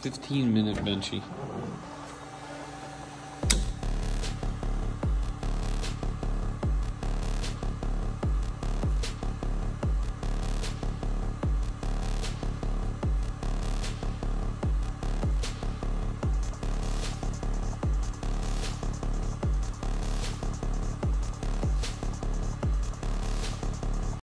15 minute benchy.